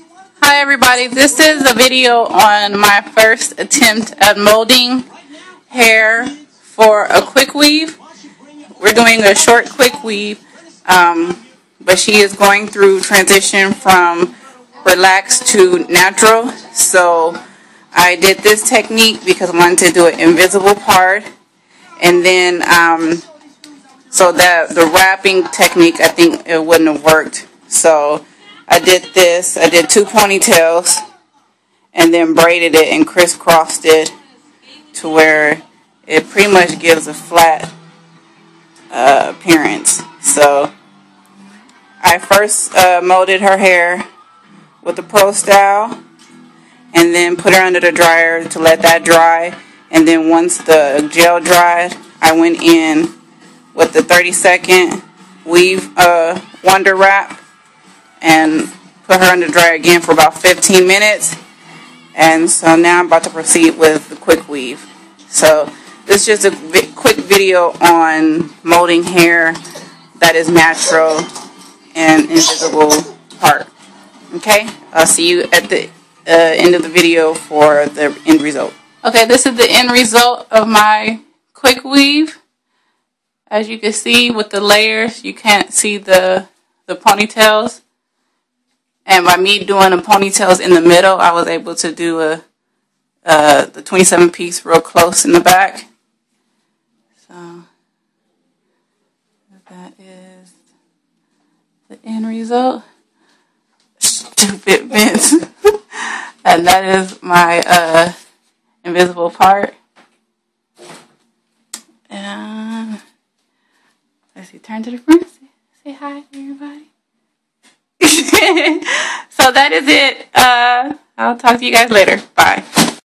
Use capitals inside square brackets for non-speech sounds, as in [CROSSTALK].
Hi everybody, this is a video on my first attempt at molding hair for a quick weave. We're doing a short quick weave, um, but she is going through transition from relaxed to natural. So I did this technique because I wanted to do an invisible part. And then, um, so that the wrapping technique, I think it wouldn't have worked. So I did this. I did two ponytails and then braided it and crisscrossed it to where it pretty much gives a flat uh, appearance. So I first uh, molded her hair with the pro style and then put her under the dryer to let that dry. And then once the gel dried, I went in with the 30 second weave uh, wonder wrap and put her under dryer again for about 15 minutes. And so now I'm about to proceed with the quick weave. So this is just a quick video on molding hair that is natural and invisible part. Okay, I'll see you at the uh, end of the video for the end result. Okay, this is the end result of my quick weave. As you can see with the layers, you can't see the, the ponytails. And by me doing the ponytails in the middle, I was able to do a the 27 piece real close in the back. So that is the end result. Stupid Vince. [LAUGHS] and that is my uh, invisible part. And let's see, turn to the front. Say hi to everybody. [LAUGHS] so that is it. Uh, I'll talk to you guys later. Bye.